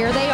Here they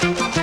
Thank you.